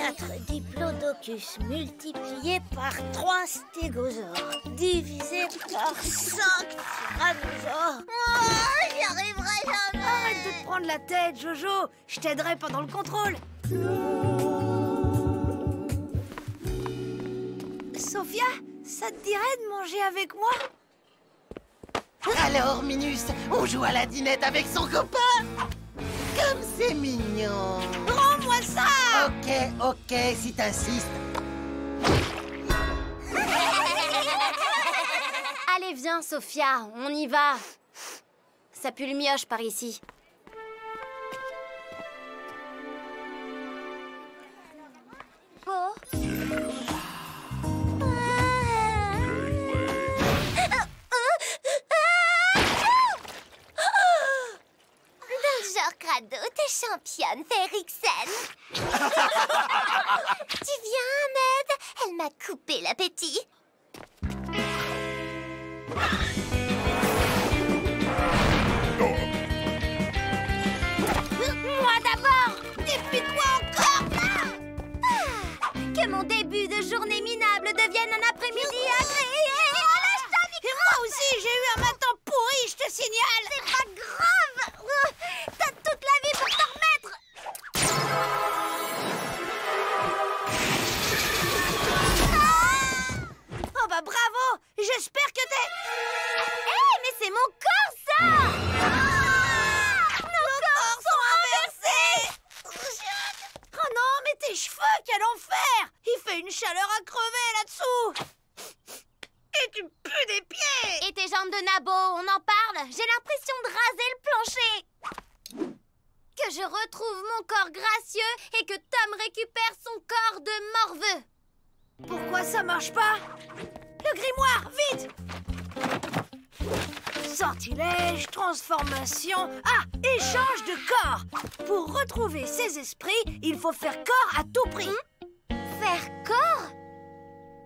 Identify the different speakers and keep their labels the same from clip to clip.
Speaker 1: 4 diplodocus multiplié par 3 stégosaures divisé par 5 tyrannosaures. Oh, j'y arriverai jamais.
Speaker 2: Arrête de te prendre la tête, Jojo. Je t'aiderai pendant le contrôle. Sophia, ça te dirait de manger avec moi?
Speaker 3: Alors, Minus, on joue à la dinette avec son copain. Comme c'est mignon
Speaker 2: Ça
Speaker 3: Ok, ok, si t'insistes.
Speaker 4: Allez, viens, Sophia, on y va. Ça pue le mioche par ici.
Speaker 1: Championne, Férixen. tu viens, Ahmed? Elle m'a coupé l'appétit.
Speaker 4: Moi d'abord toi encore
Speaker 1: Ah, que mon début de journée minable devienne un après-midi agréé.
Speaker 2: Et moi aussi, j'ai eu un matin pourri, je te signale
Speaker 1: C'est pas grave Euh, T'as toute la vie pour t'en
Speaker 2: Oh bah bravo J'espère que t'es...
Speaker 1: Hé, mais c'est mon corps, ça Nos corps sont inversés
Speaker 2: Oh non, mais tes cheveux, quel enfer Il fait une chaleur à crever là-dessous Et tu pues des pieds
Speaker 4: Et tes jambes de nabo, on en parle J'ai l'impression de raser le plancher je retrouve mon corps gracieux et que Tom récupère son corps de morveux.
Speaker 2: Pourquoi ça marche pas? Le grimoire, vite! Sortilège, transformation... Ah, échange de corps. Pour retrouver ses esprits, il faut faire corps à tout prix.
Speaker 4: Faire corps?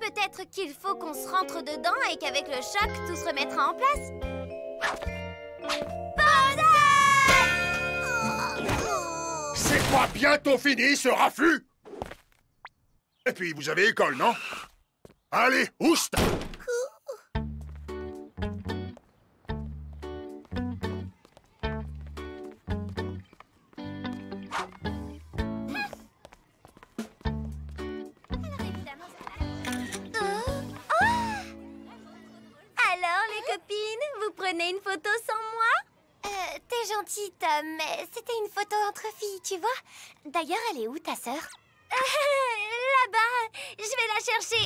Speaker 4: Peut-être qu'il faut qu'on se rentre dedans et qu'avec le choc, tout se remettra en place
Speaker 5: C'est pas bientôt fini ce raffut. Et puis vous avez école, non? Allez, oust
Speaker 1: mais c'était une photo entre filles, tu vois. D'ailleurs, elle est où, ta sœur
Speaker 4: Là-bas, je vais la chercher.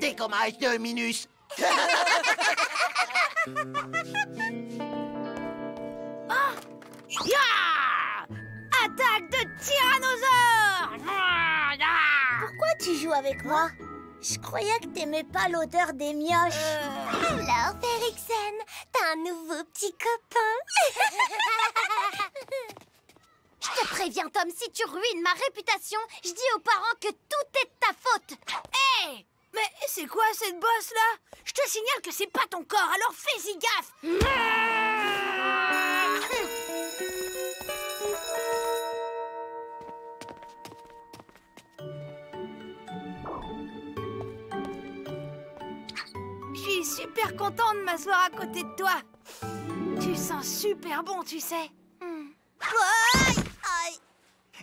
Speaker 3: Dégommage de Minus.
Speaker 2: Ya. Attaque de tyrannosaure
Speaker 1: Pourquoi tu joues avec moi? Je croyais que t'aimais pas l'odeur des mioches. Alors, Férixen, t'as un nouveau petit copain.
Speaker 4: Je te préviens, Tom, si tu ruines ma réputation, je dis aux parents que tout est de ta faute.
Speaker 2: Hé! Mais c'est quoi cette bosse là? Je te signale que c'est pas ton corps, alors fais-y gaffe suis super contente de m'asseoir à côté de toi. Tu sens super bon, tu sais.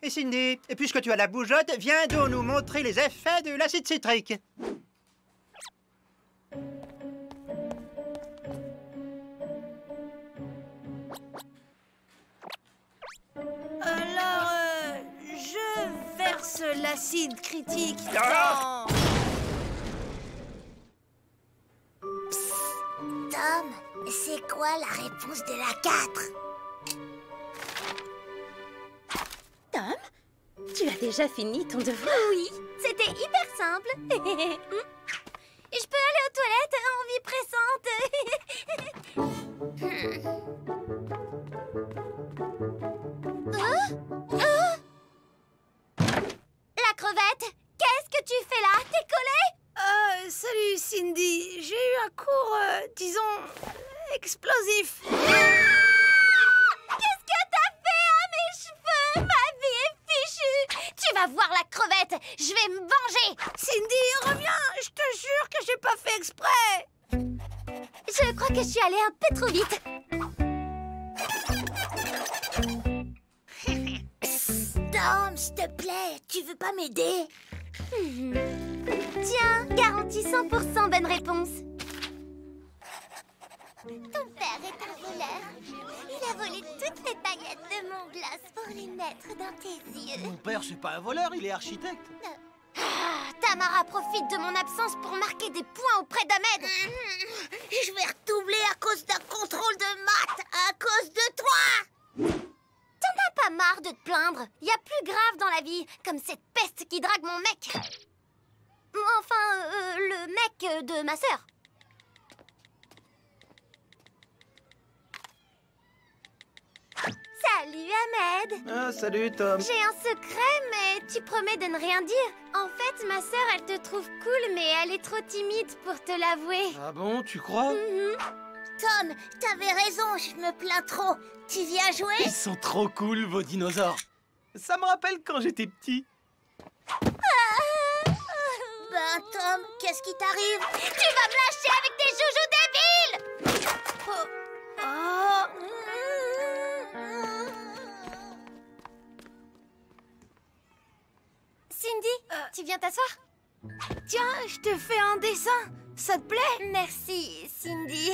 Speaker 6: Et Cindy, et puisque tu as la bougeotte, viens donc nous montrer les effets de l'acide citrique.
Speaker 2: Alors, euh, je verse l'acide critique
Speaker 6: Ah
Speaker 2: dans...
Speaker 1: Tom, c'est quoi la réponse de la 4
Speaker 4: Tom, tu as déjà fini ton devoir. Oui, c'était hyper simple. Je peux aller aux toilettes en vie pressante. Hein? Hein? La crevette Qu'est-ce que tu fais là? T'es collée
Speaker 2: Euh, salut Cindy, j'ai eu un cours, euh, disons, explosif.
Speaker 4: Qu'est-ce que t'as fait à mes cheveux? Ma vie est avoir la crevette. Je vais me venger.
Speaker 2: Cindy, reviens. Je te jure que j'ai pas fait exprès.
Speaker 4: Je crois que je suis allée un peu trop vite.
Speaker 1: Tom, s'il te plaît, tu veux pas m'aider?
Speaker 4: Tiens, garantie 100% bonne réponse.
Speaker 1: Ton père est un voleur. Il a volé toutes les paillettes de mon glace pour les mettre dans tes yeux.
Speaker 3: Mon père, c'est pas un voleur, il est architecte.
Speaker 4: Ah, Tamara profite de mon absence pour marquer des points auprès d'Ahmed.
Speaker 1: Je vais redoubler à cause d'un contrôle de maths, à cause de toi
Speaker 4: T'en as pas marre de te plaindre? Y a plus grave dans la vie, comme cette peste qui drague mon mec. Enfin, euh, le mec de ma sœur. Salut Ahmed
Speaker 7: Ah, salut Tom.
Speaker 4: J'ai un secret, mais tu promets de ne rien dire. En fait, ma sœur, elle te trouve cool, mais elle est trop timide pour te l'avouer.
Speaker 7: Ah bon, tu crois?
Speaker 4: Mhm.
Speaker 1: Tom, t'avais raison, je me plains trop. Tu viens jouer
Speaker 7: Ils sont trop cool, vos dinosaures. Ça me rappelle quand j'étais petit.
Speaker 1: Ben, Tom, qu'est-ce qui t'arrive?
Speaker 4: Tu vas me lâcher avec tes joujoux débiles! Cindy, tu viens t'asseoir?
Speaker 2: Tiens, je te fais un dessin Ça te plaît?
Speaker 4: Merci, Cindy.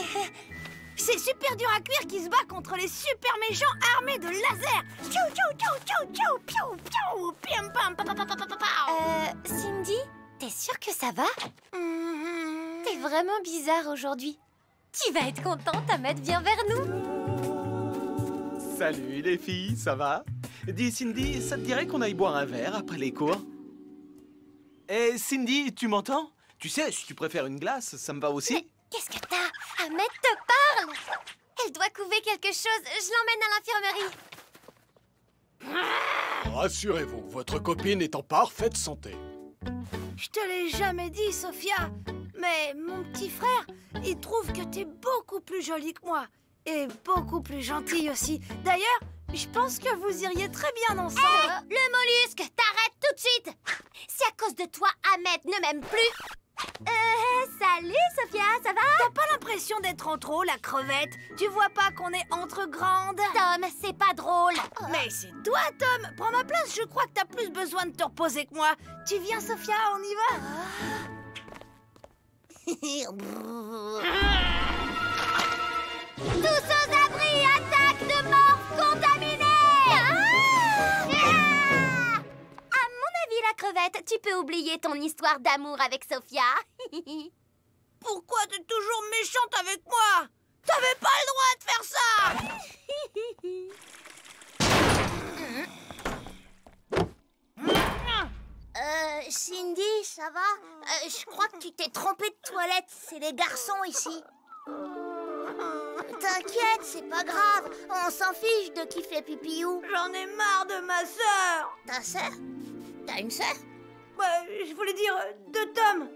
Speaker 2: C'est super dur à cuire qui se bat contre les super méchants armés de lasers Tchou tchou tchou tchou tchou piou piou Piam pam pa pa pa pa pa pa pa.
Speaker 4: Euh, Cindy, t'es sûre que ça va
Speaker 2: Mhm.
Speaker 4: T'es vraiment bizarre aujourd'hui. Tu vas être contente, Ahmed vient vers nous.
Speaker 7: Salut les filles, ça va? Dis Cindy, ça te dirait qu'on aille boire un verre après les cours? Eh Cindy, tu m'entends? Tu sais, si tu préfères une glace, ça me va aussi.
Speaker 4: Qu'est-ce que t'as? Ahmed te parle Elle doit couver quelque chose. Je l'emmène à l'infirmerie.
Speaker 8: Rassurez-vous, votre copine est en parfaite santé.
Speaker 2: Je te l'ai jamais dit, Sophia, mais mon petit frère, il trouve que t'es beaucoup plus jolie que moi. Et beaucoup plus gentille aussi. D'ailleurs, je pense que vous iriez très bien ensemble.
Speaker 4: Le mollusque, t'arrêtes tout de suite C'est à cause de toi, Ahmed ne m'aime plus. Euh, salut Sophia, ça va?
Speaker 2: T'as pas l'impression d'être en trop, la crevette? Tu vois pas qu'on est entre grandes?
Speaker 4: Tom, c'est pas drôle.
Speaker 2: Mais c'est toi, Tom! Prends ma place, je crois que t'as plus besoin de te reposer que moi. Tu viens, Sophia, on y va?
Speaker 4: tu peux oublier ton histoire d'amour avec Sophia.
Speaker 2: Pourquoi t'es toujours méchante avec moi? T'avais pas le droit de faire ça!
Speaker 1: Euh, Cindy, ça va? Euh, Je crois que tu t'es trompée de toilette, c'est les garçons ici. T'inquiète, c'est pas grave, on s'en fiche de qui fait pipi où.
Speaker 2: J'en ai marre de ma sœur!
Speaker 1: Ta sœur? T'as une sœur?
Speaker 2: Ouais, je voulais dire euh, de Tom.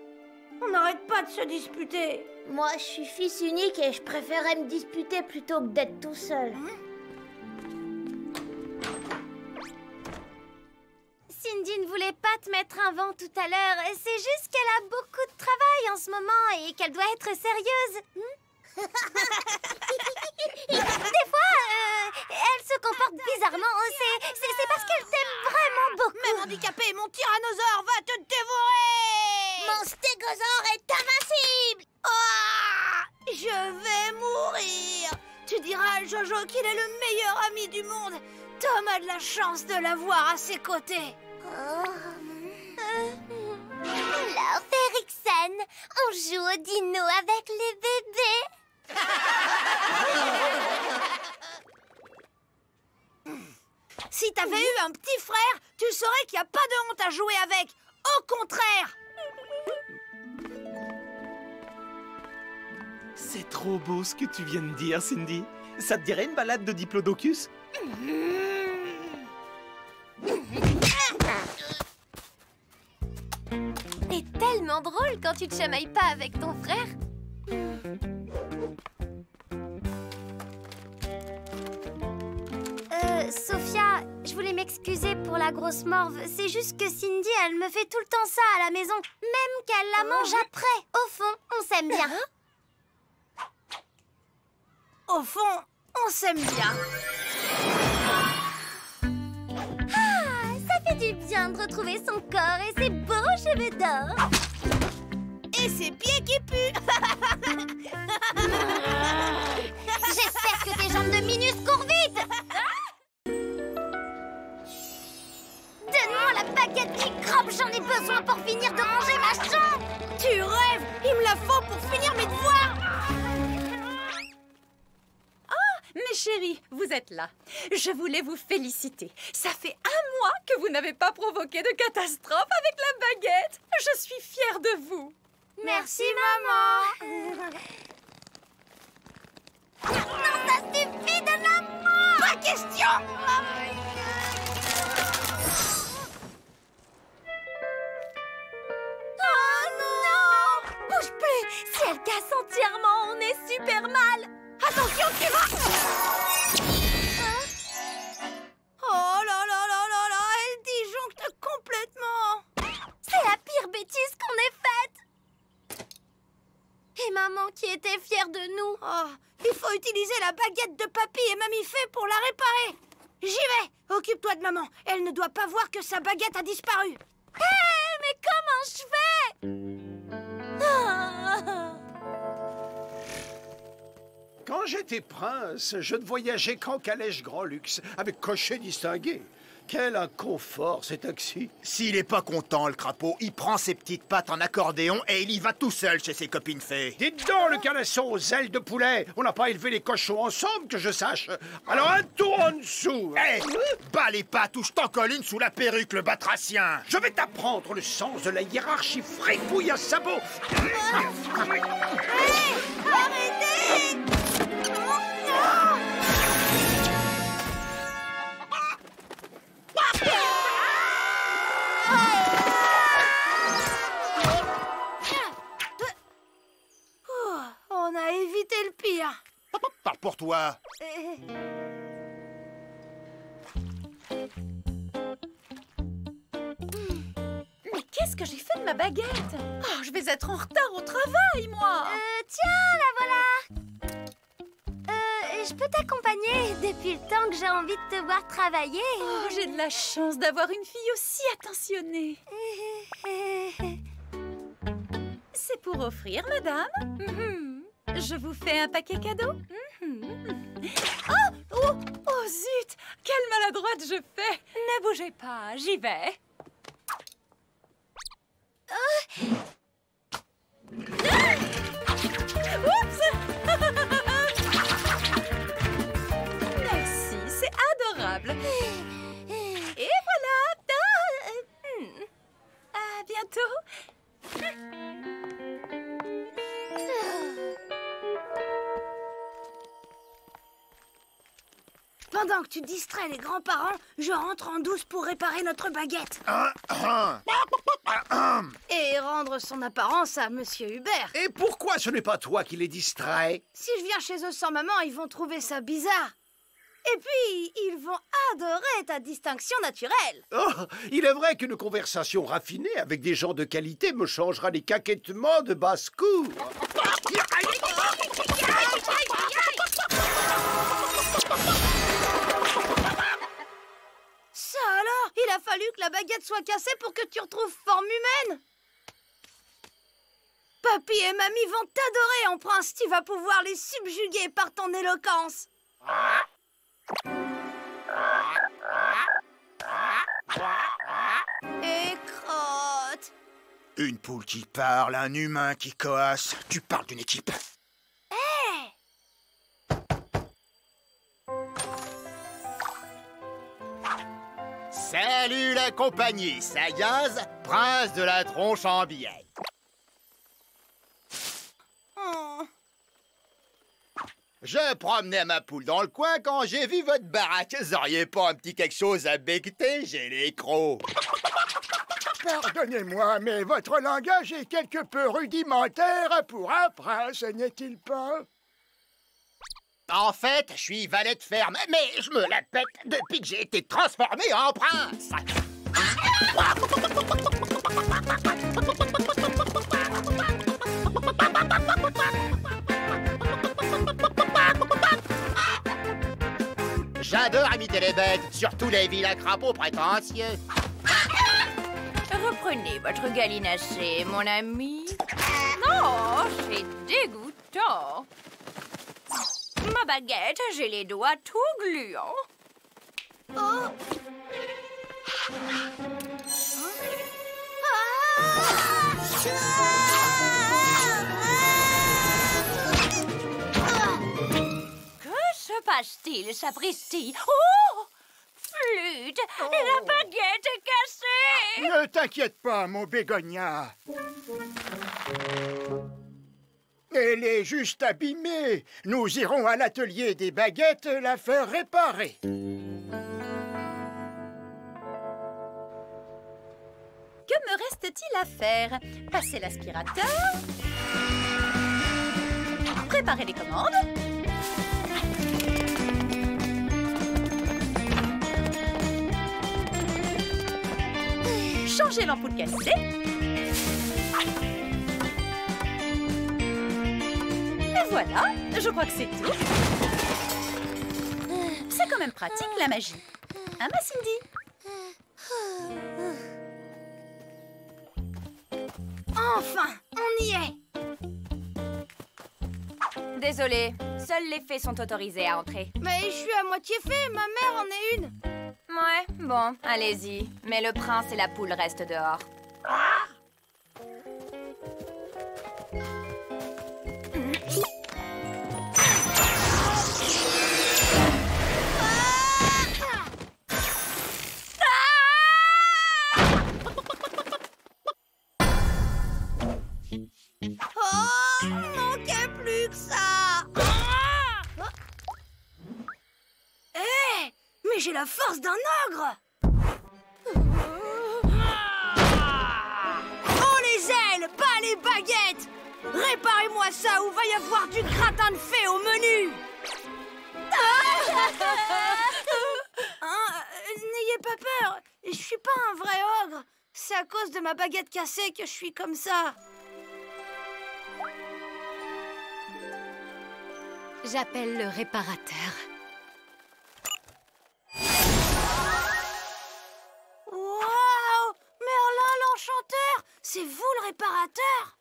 Speaker 2: On n'arrête pas de se disputer.
Speaker 1: Moi, je suis fils unique et je préférais me disputer plutôt que d'être tout seul.
Speaker 4: Cindy ne voulait pas te mettre un vent tout à l'heure. C'est juste qu'elle a beaucoup de travail en ce moment et qu'elle doit être sérieuse. Hmm? Des fois, euh, elle se comporte bizarrement. C'est- parce qu'elle t'aime vraiment beaucoup.
Speaker 2: Même handicapé, mon tyrannosaure va te dévorer
Speaker 1: Mon stégosaure est invincible
Speaker 2: Ah Je vais mourir Tu diras à Jojo qu'il est le meilleur ami du monde. Tom a de la chance de l'avoir à ses côtés.
Speaker 4: Alors, Férixen, on joue au dino avec les bébés.
Speaker 2: Si t'avais eu un petit frère, tu saurais qu'il n'y a pas de honte à jouer avec. Au contraire
Speaker 7: C'est trop beau ce que tu viens de dire, Cindy. Ça te dirait une balade de Diplodocus?
Speaker 4: C'est tellement drôle quand tu te chamailles pas avec ton frère. Euh, Sophia, je voulais m'excuser pour la grosse morve. C'est juste que Cindy, elle me fait tout le temps ça à la maison. Même qu'elle la mange après. Au fond, on s'aime bien.
Speaker 2: Au fond, on s'aime bien.
Speaker 4: Ah, ça fait du bien de retrouver son corps et ses beaux cheveux d'or.
Speaker 2: Et ses pieds qui puent.
Speaker 4: J'espère que tes jambes de Minus courent vite Baguette qui croppe, j'en ai besoin pour finir de ranger ma chambre
Speaker 2: Tu rêves Il me la faut pour finir mes devoirs
Speaker 9: Mes chéris, vous êtes là. Je voulais vous féliciter. Ça fait un mois que vous n'avez pas provoqué de catastrophe avec la baguette. Je suis fière de vous.
Speaker 4: Merci, maman Non, ça suffit, donne-la-moi
Speaker 2: Pas question
Speaker 4: Oh Bouge plus Si elle casse entièrement, on est super mal
Speaker 2: Attention, tu vas Oh là là là là là Elle disjoncte complètement
Speaker 4: C'est la pire bêtise qu'on ait faite Et maman qui était fière de nous
Speaker 2: Oh, il faut utiliser la baguette de papy et mamie fait pour la réparer. J'y vais. Occupe-toi de maman. Elle ne doit pas voir que sa baguette a disparu.
Speaker 4: Hé, mais comment je fais?
Speaker 10: Quand j'étais prince, je ne voyageais qu'en calèche grand luxe, avec cocher distingué. Quel inconfort, ces taxis
Speaker 11: S'il est pas content, le crapaud, il prend ses petites pattes en accordéon et il y va tout seul chez ses copines fées.
Speaker 10: Dites donc, le canasson aux ailes de poulet On n'a pas élevé les cochons ensemble, que je sache. Alors un tour en dessous
Speaker 11: Hé Bas les pattes ou je t'en colle une sous la perruque, le batracien.
Speaker 10: Je vais t'apprendre le sens de la hiérarchie fripouille à sabot.
Speaker 2: Arrêtez pire.
Speaker 11: Parle pour toi.
Speaker 9: Mais qu'est-ce que j'ai fait de ma baguette Oh, je vais être en retard au travail, moi
Speaker 4: Euh, tiens, la voilà Euh, je peux t'accompagner depuis le temps que j'ai envie de te voir travailler
Speaker 9: Oh, j'ai de la chance d'avoir une fille aussi attentionnée. C'est pour offrir, madame. Mhm. Je vous fais un paquet cadeau. Mhm. Oh, oh, oh, zut Quelle maladroite je fais Ne bougez pas, j'y vais. Oups Merci, c'est adorable. Et voilà Ah, euh, hmm. À bientôt
Speaker 2: Pendant que tu distrais les grands-parents, je rentre en douce pour réparer notre baguette. Et rendre son apparence à Monsieur Hubert.
Speaker 10: Et pourquoi ce n'est pas toi qui les distrais
Speaker 2: Si je viens chez eux sans maman, ils vont trouver ça bizarre. Et puis, ils vont adorer ta distinction naturelle.
Speaker 10: Oh, il est vrai qu'une conversation raffinée avec des gens de qualité me changera les caquettements de basse-cour.
Speaker 2: Il a fallu que la baguette soit cassée pour que tu retrouves forme humaine Papy et mamie vont t'adorer en prince. Tu vas pouvoir les subjuguer par ton éloquence. Et
Speaker 11: Une poule qui parle, un humain qui coasse. Tu parles d'une équipe. Salut la compagnie, Sayaz, prince de la tronche en billets.
Speaker 2: Oh.
Speaker 11: Je promenais ma poule dans le coin quand j'ai vu votre baraque. Vous auriez pas un petit quelque chose à becqueter J'ai les crocs.
Speaker 12: Pardonnez-moi, mais votre langage est quelque peu rudimentaire pour un prince, n'est-il pas?
Speaker 11: En fait, je suis valet de ferme, mais je me la pète depuis que j'ai été transformé en prince. J'adore imiter les bêtes, surtout les vilains crapauds prétentieux.
Speaker 9: Reprenez votre gallinacé, mon ami. Oh, c'est dégoûtant. Ma baguette, j'ai les doigts tout gluants.
Speaker 2: Oh.
Speaker 9: Que se passe-t-il, sapristi? Oh Flûte La baguette est cassée
Speaker 12: Ne t'inquiète pas, mon bégonia. Elle est juste abîmée. Nous irons à l'atelier des baguettes la faire réparer.
Speaker 9: Que me reste-t-il à faire? Passer l'aspirateur Préparer les commandes Changer l'ampoule cassée Et voilà, je crois que c'est tout. C'est quand même pratique la magie. Hein, ma Cindy?
Speaker 2: Enfin, on y est
Speaker 13: Désolée, seuls les fées sont autorisées à entrer.
Speaker 2: Mais je suis à moitié fait, ma mère en est une
Speaker 13: Ouais, bon, allez-y. Mais le prince et la poule restent dehors.
Speaker 2: Oh, la force d'un ogre Oh les ailes, pas les baguettes Réparez-moi ça ou va y avoir du gratin de fée au menu Hein, N'ayez pas peur, je suis pas un vrai ogre. C'est à cause de ma baguette cassée que je suis comme ça.
Speaker 9: J'appelle le réparateur.
Speaker 2: Réparateur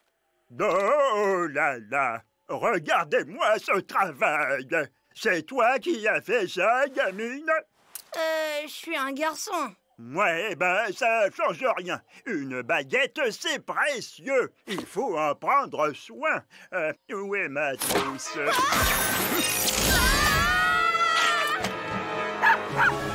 Speaker 12: Oh là là Regardez-moi ce travail C'est toi qui as fait ça, gamine?
Speaker 2: Euh, je suis un garçon.
Speaker 12: Ouais, ben, ça change rien. Une baguette, c'est précieux. Il faut en prendre soin. Euh, où est ma trousse?
Speaker 2: Faites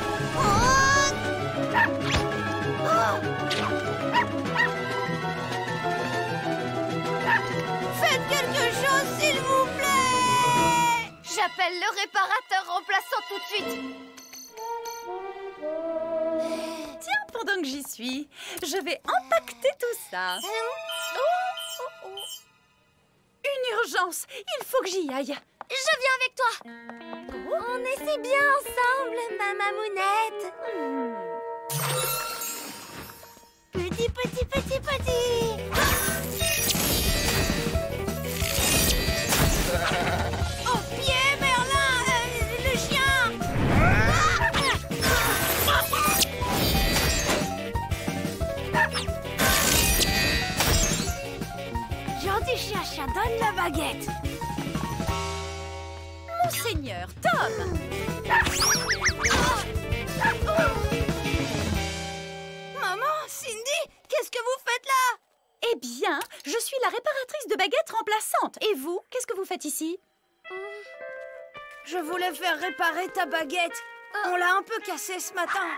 Speaker 4: J'appelle le réparateur remplaçant tout de suite.
Speaker 9: Tiens, pendant que j'y suis, je vais empaqueter tout ça. Oh, oh, oh. Une urgence, il faut que j'y aille.
Speaker 4: Je viens avec toi. On essaie bien ensemble, ma mamounette.
Speaker 2: Petit, petit, petit, petit Au Donne la baguette
Speaker 9: Monseigneur Tom
Speaker 2: Maman, Cindy, qu'est-ce que vous faites là?
Speaker 9: Eh bien, je suis la réparatrice de baguettes remplaçante. Et vous, qu'est-ce que vous faites ici?
Speaker 2: Je voulais faire réparer ta baguette. On l'a un peu cassée ce matin.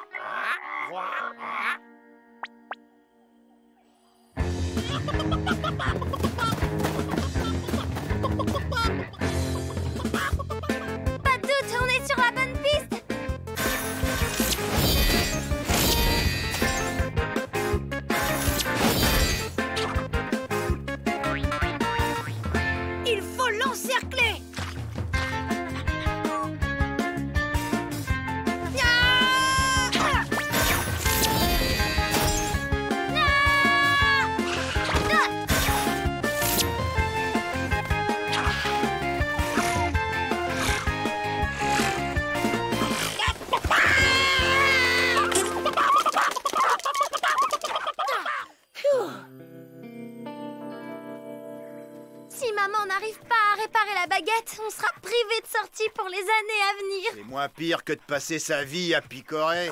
Speaker 11: Pire que de passer sa vie à picorer.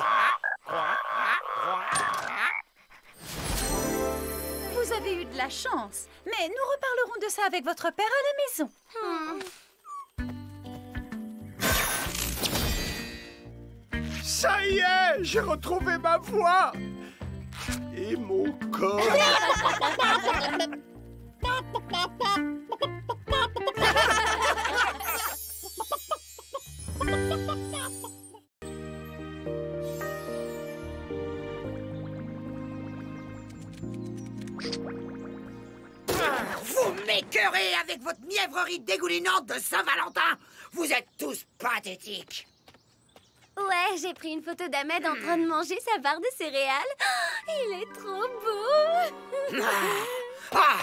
Speaker 9: Vous avez eu de la chance, mais nous reparlerons de ça avec votre père à la maison.
Speaker 10: Ça y est, j'ai retrouvé ma voix et mon corps.
Speaker 14: Vous m'écœurez avec votre mièvrerie dégoulinante de Saint-Valentin. Vous êtes tous pathétiques.
Speaker 4: Ouais, j'ai pris une photo d'Ahmed en train de manger sa barre de céréales. Oh, il est trop beau.
Speaker 14: Ah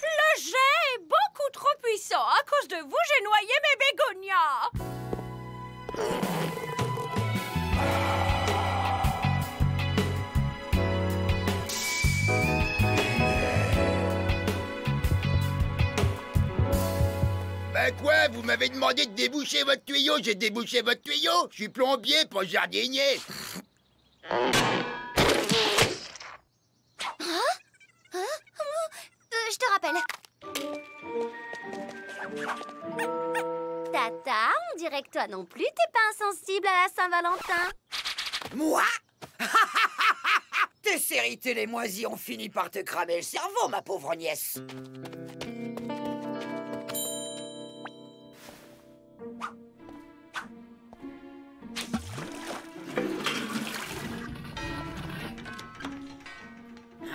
Speaker 2: Le jet est beaucoup trop À cause de vous, j'ai noyé mes bégonias.
Speaker 11: Bah quoi, vous m'avez demandé de déboucher votre tuyau, j'ai débouché votre tuyau Je suis plombier, pas jardinier
Speaker 4: dirait que toi non plus, t'es pas insensible à la Saint-Valentin.
Speaker 14: Moi? Tes séries télémoisies ont fini par te cramer le cerveau, ma pauvre nièce.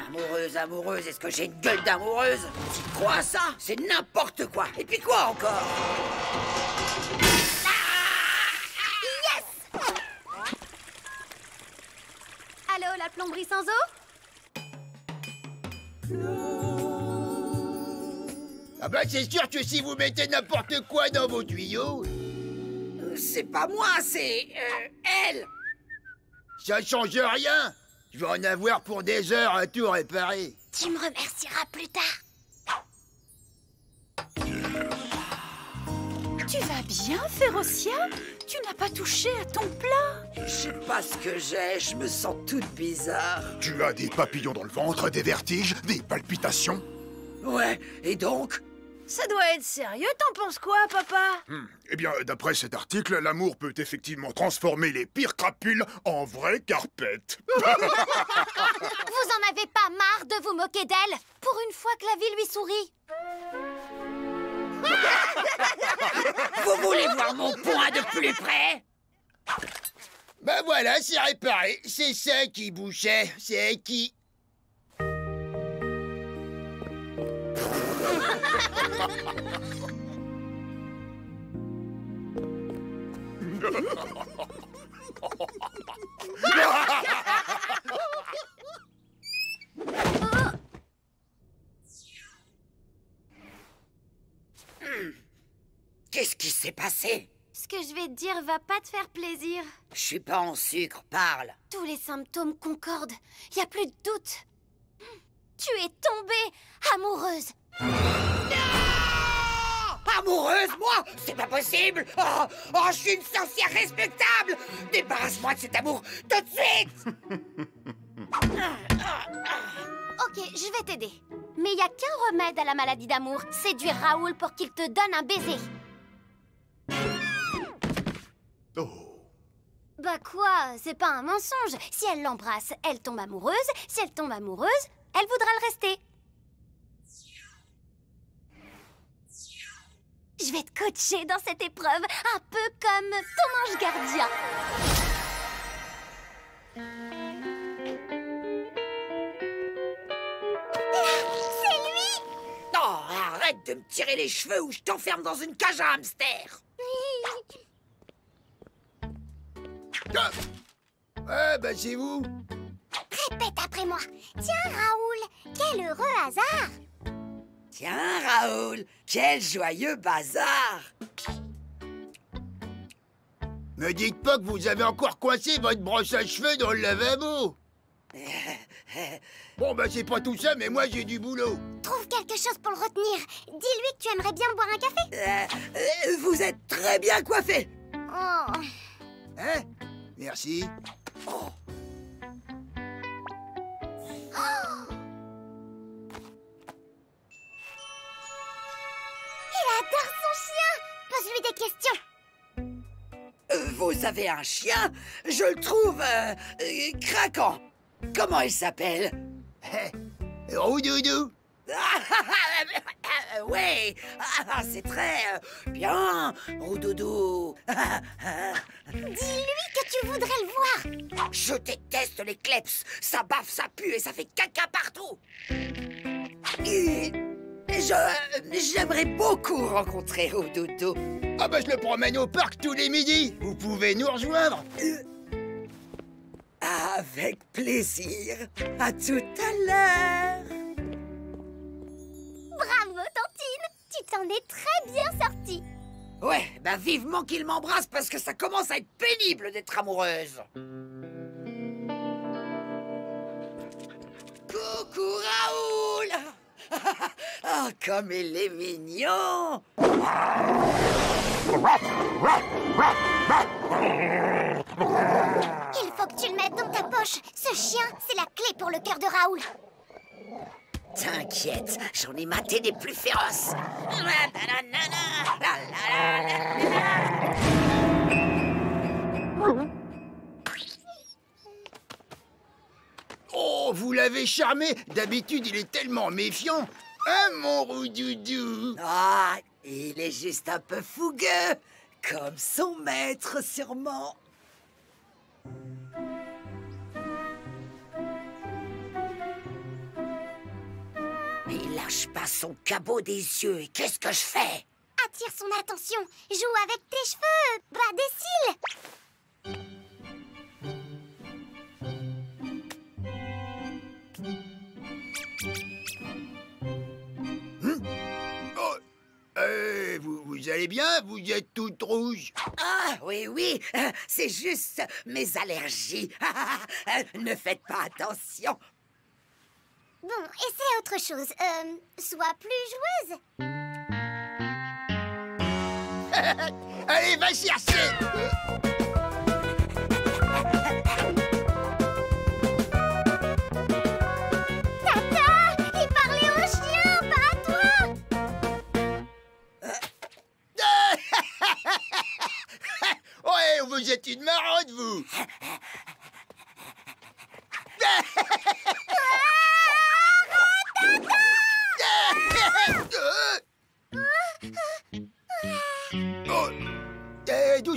Speaker 14: Amoureuse, amoureuse, est-ce que j'ai une gueule d'amoureuse? Tu crois à ça? C'est n'importe quoi. Et puis quoi encore
Speaker 4: Allô, la plomberie sans eau?
Speaker 11: Ah bah c'est sûr que si vous mettez n'importe quoi dans vos tuyaux...
Speaker 14: C'est pas moi, c'est... euh, elle
Speaker 11: Ça change rien Je vais en avoir pour des heures à tout réparer.
Speaker 4: Tu me remercieras plus tard.
Speaker 9: Bien, Férocia Tu n'as pas touché à ton plat
Speaker 14: Je sais pas ce que j'ai, je me sens toute bizarre.
Speaker 5: Tu as des papillons dans le ventre, des vertiges, des palpitations
Speaker 14: Ouais, et donc?
Speaker 2: Ça doit être sérieux, t'en penses quoi, papa?
Speaker 5: Hmm. Eh bien, d'après cet article, l'amour peut effectivement transformer les pires crapules en vraies carpettes.
Speaker 4: Vous en avez pas marre de vous moquer d'elle Pour une fois que la vie lui sourit
Speaker 14: Vous voulez voir mon point de plus près?
Speaker 11: Bah voilà, c'est réparé. C'est ça qui bouchait. C'est qui?
Speaker 14: Qu'est-ce qui s'est passé
Speaker 4: Ce que je vais te dire va pas te faire plaisir.
Speaker 14: Je suis pas en sucre, parle.
Speaker 4: Tous les symptômes concordent. Y a plus de doute. Tu es tombée amoureuse.
Speaker 14: Amoureuse, moi C'est pas possible oh, oh, je suis une sorcière respectable Débarrasse-moi de cet amour, tout de suite
Speaker 4: Ok, je vais t'aider. Mais y a qu'un remède à la maladie d'amour. Séduire Raoul pour qu'il te donne un baiser. Bah quoi C'est pas un mensonge. Si elle l'embrasse, elle tombe amoureuse. Si elle tombe amoureuse, elle voudra le rester. Je vais te coacher dans cette épreuve, un peu comme ton ange gardien.
Speaker 14: C'est lui Non, arrête de me tirer les cheveux ou je t'enferme dans une cage à hamster
Speaker 11: Ah Ouais, bah c'est vous.
Speaker 1: Répète après moi. Tiens, Raoul, quel heureux hasard.
Speaker 14: Tiens, Raoul, quel joyeux bazar
Speaker 11: Me dites pas que vous avez encore coincé votre brosse à cheveux dans le lavabo. Bon, bah c'est pas tout ça, mais moi j'ai du boulot.
Speaker 5: Trouve quelque chose pour le retenir. Dis-lui que tu aimerais bien boire un café.
Speaker 14: Euh, euh, vous êtes très bien coiffé.
Speaker 5: Oh.
Speaker 11: Hein? Merci.
Speaker 5: Oh. Il adore son chien. Pose-lui des questions.
Speaker 14: Euh, Vous avez un chien? Je le trouve euh, euh, craquant. Comment il s'appelle?
Speaker 11: Roudoudou.
Speaker 14: oui, ah, c'est très euh, bien, Roudoudou.
Speaker 5: Dis-lui que tu voudrais le voir.
Speaker 14: Je déteste les kleps. Ça baffe, ça pue et ça fait caca partout. Et je j'aimerais beaucoup rencontrer Roudoudou.
Speaker 11: Ah bah je le promène au parc tous les midis. Vous pouvez nous rejoindre.
Speaker 14: Avec plaisir. À tout à l'heure.
Speaker 5: Tu t'en es très bien sortie.
Speaker 14: Ouais, bah vivement qu'il m'embrasse parce que ça commence à être pénible d'être amoureuse. Coucou Raoul Oh, comme il est mignon
Speaker 5: Il faut que tu le mettes dans ta poche. Ce chien, c'est la clé pour le cœur de Raoul.
Speaker 14: T'inquiète, j'en ai maté des plus féroces.
Speaker 11: Oh, vous l'avez charmé. D'habitude, il est tellement méfiant. Hein, mon Roudoudou?
Speaker 14: Ah, il est juste un peu fougueux, comme son maître sûrement. Lâche pas son cabot des yeux. Et qu'est-ce que je fais?
Speaker 5: Attire son attention. Joue avec tes cheveux. Bras des cils.
Speaker 11: Oh, euh, vous, vous allez bien? Vous êtes toute rouge?
Speaker 14: Ah, oui, oui, euh, c'est juste mes allergies. ne faites pas attention.
Speaker 5: Bon, essaie autre chose. Euh, sois plus joueuse.
Speaker 11: Allez, va chercher
Speaker 5: Tata Il parlait au chien, pas à toi
Speaker 11: Ouais, vous êtes une maraude, vous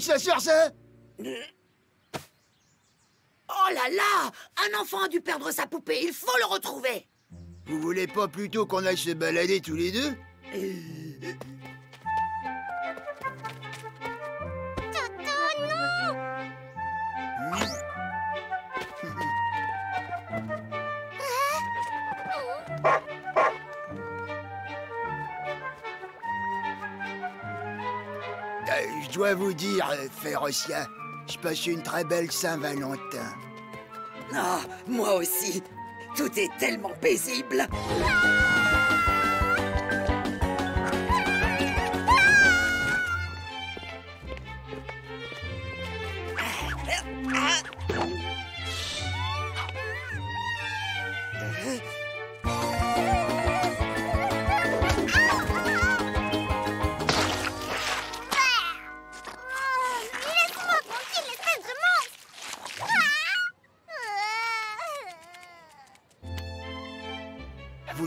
Speaker 11: ça sort, ça
Speaker 14: Oh là là Un enfant a dû perdre sa poupée, il faut le retrouver.
Speaker 11: Vous voulez pas plutôt qu'on aille se balader tous les deux? Dois vous dire, euh, Férocia, je passe une très belle Saint-Valentin.
Speaker 14: Ah, moi aussi Tout est tellement paisible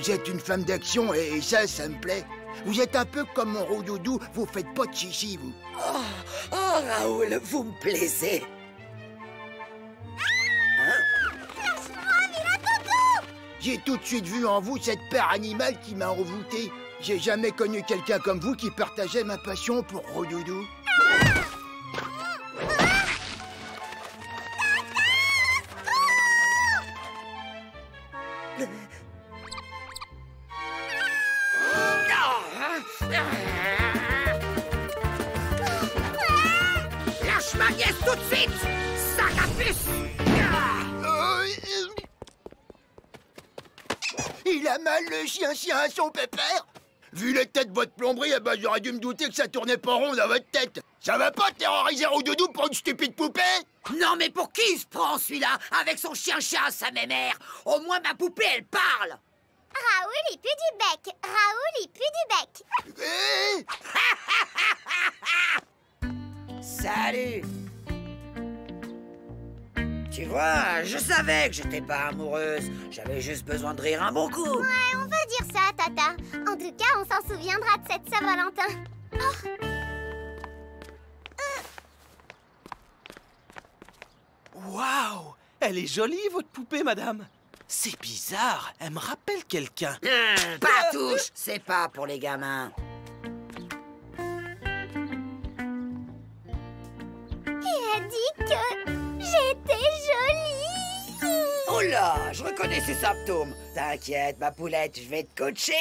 Speaker 11: Vous êtes une femme d'action et ça, ça me plaît. Vous êtes un peu comme mon roudoudou, vous faites pas de chichi, vous.
Speaker 14: Oh, oh Raoul, vous me plaisez
Speaker 11: J'ai tout de suite vu en vous cette paire animale qui m'a envoûté. J'ai jamais connu quelqu'un comme vous qui partageait ma passion pour Roudoudou.
Speaker 14: Lâche
Speaker 11: le chien-chien à son pépère. Vu les têtes de votre plomberie, eh ben, j'aurais dû me douter que ça tournait pas rond dans votre tête. Ça va pas terroriser Roudoudou pour une stupide poupée?
Speaker 14: Non, mais pour qui il se prend celui-là? Avec son chien-chien à sa mémère. Au moins ma poupée, elle parle.
Speaker 5: Raoul, il pue du bec. Raoul, il pue du bec.
Speaker 14: Salut Tu vois, je savais que j'étais pas amoureuse. J'avais juste besoin de rire un bon coup.
Speaker 5: Ouais, on va dire ça, Tata. En tout cas, on s'en souviendra de cette Saint-Valentin. Oh.
Speaker 7: Waouh Elle est jolie, votre poupée, madame C'est bizarre, elle me rappelle quelqu'un.
Speaker 14: Hum, pas touche C'est pas pour les gamins. Là, je reconnais ces symptômes. T'inquiète, ma poulette, je vais te coacher.